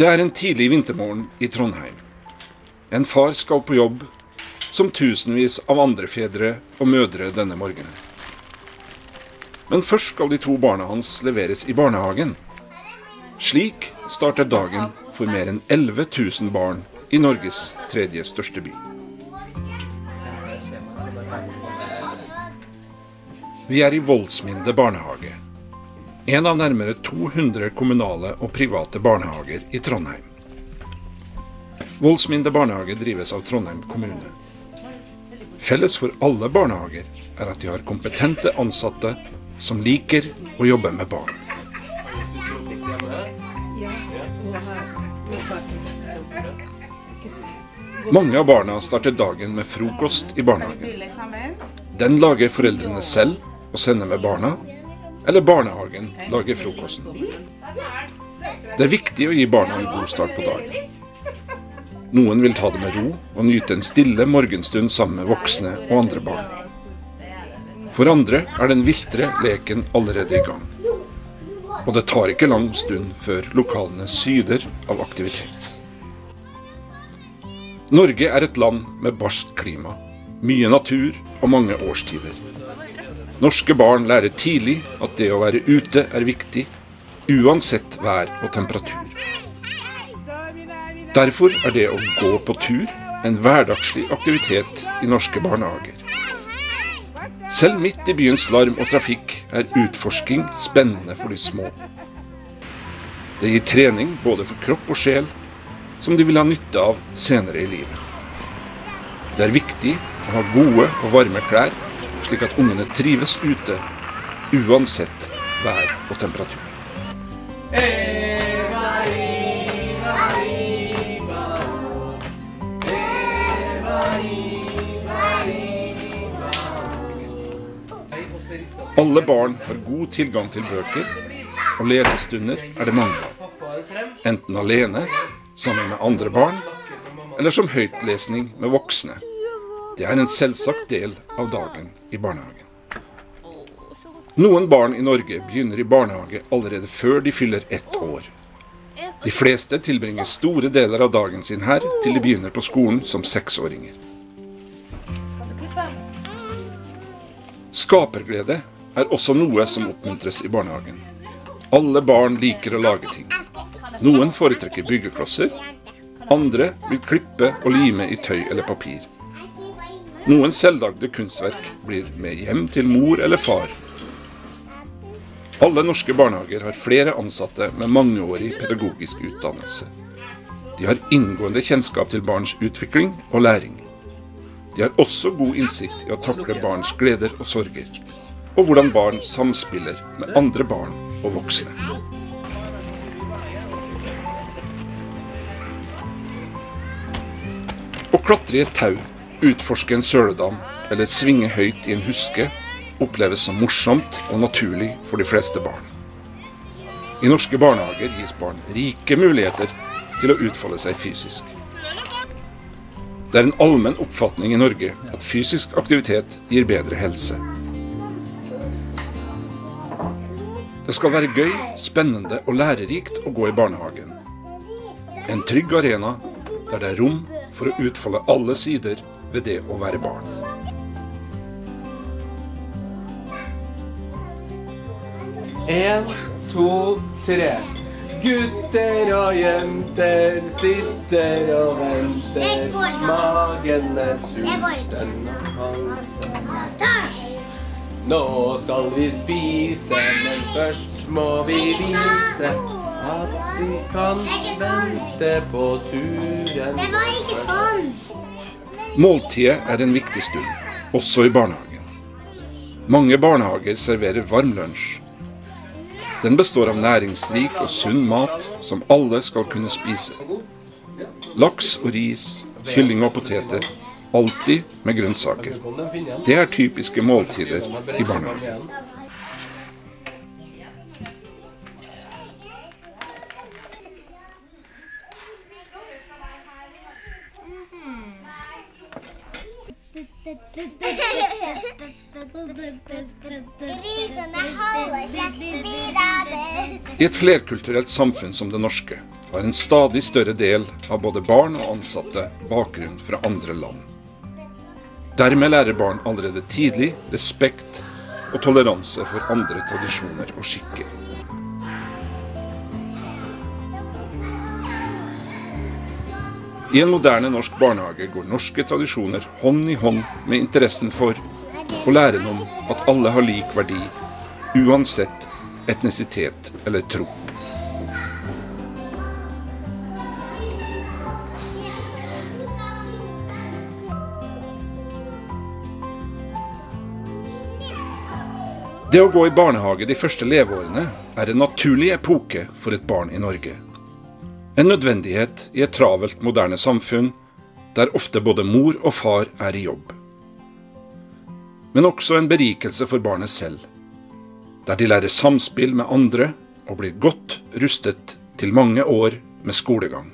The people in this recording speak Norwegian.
Det er en tidlig vintermorgen i Trondheim. En far skal på jobb, som tusenvis av andre fedre og mødre denne morgenen. Men først skal de to barna hans leveres i barnehagen. Slik starter dagen for mer enn 11 000 barn i Norges tredje største by. Vi er i Voldsminde barnehage. En av nærmere 200 kommunale og private barnehager i Trondheim. Voldsminde barnehage drives av Trondheim kommune. Felles for alle barnehager er at de har kompetente ansatte som liker å jobbe med barn. Mange av barna starter dagen med frokost i barnehagen. Den lager foreldrene selv og sender med barna, eller barnehagen lager frokosten. Det er viktig å gi barna en god start på dagen. Noen vil ta det med ro og nyte en stille morgenstund sammen med voksne og andre barn. For andre er den viltre leken allerede i gang. Og det tar ikke lang stund før lokalene syder av aktivitet. Norge er et land med barskt klima, mye natur og mange årstider. Norske barn lærer tidlig at det å være ute er viktig, uansett vær og temperatur. Derfor er det å gå på tur en hverdagslig aktivitet i norske barnehager. Selv midt i byens larm og trafikk er utforsking spennende for de små. Det gir trening både for kropp og sjel, som de vil ha nytte av senere i livet. Det er viktig å ha gode og varme klær, slik at ungene trives ute, uansett vær og temperatur. Alle barn har god tilgang til bøker, og lesestunder er det mange. Enten alene, sammen med andre barn, eller som høytlesning med voksne. Det er en selvsagt del av dagen i barnehagen. Noen barn i Norge begynner i barnehage allerede før de fyller ett år. De fleste tilbringer store deler av dagen sin her til de begynner på skolen som seksåringer. Skaperglede er også noe som oppmuntres i barnehagen. Alle barn liker å lage ting. Noen foretrekker byggeklosser. Andre vil klippe og lime i tøy eller papir. Noen selvlagde kunstverk blir med hjem til mor eller far. Alle norske barnehager har flere ansatte med mangeårig pedagogisk utdannelse. De har inngående kjennskap til barns utvikling og læring. De har også god innsikt i å takle barns gleder og sorger, og hvordan barn samspiller med andre barn og voksne. Å klatre i et tau, utforske en søledam eller svinge høyt i en huske oppleves som morsomt og naturlig for de fleste barn. I norske barnehager gis barn rike muligheter til å utfolde seg fysisk. Det er en allmenn oppfatning i Norge at fysisk aktivitet gir bedre helse. Det skal være gøy, spennende og lærerikt å gå i barnehagen. En trygg arena der det er rom for å utfolde alle sider ved det å være barn. En, to, tre. Gutter og jenter sitter og venter. Magen er sulten og halsen Nå skal vi spise, men først må vi vise at vi kan vente på turen. Det var ikke sånn! Måltidet er en viktig stund, også i barnehagen. Mange barnehager serverer varm lunsj. Den består av næringsrik og sunn mat som alle skal kunne spise. Laks og ris, kylling og poteter. Alltid med grønnsaker. Det er typiske måltider i barnehagen. I et flerkulturelt samfunn som det norske har en stadig større del av både barn og ansatte bakgrunn fra andre land. Dermed lærer barn allerede tidlig respekt og toleranse for andre tradisjoner og skikker. I en moderne norsk barnehage går norske tradisjoner hånd i hånd med interessen for og læren om at alle har lik verdi, uansett etnisitet eller tro. Det å gå i barnehage de første leveårene er en naturlig epoke for et barn i Norge. En nødvendighet i et travelt, moderne samfunn der ofte både mor og far er i jobb. Men også en berikelse for barnet selv, der de lærer samspill med andre og blir godt rustet til mange år med skolegang.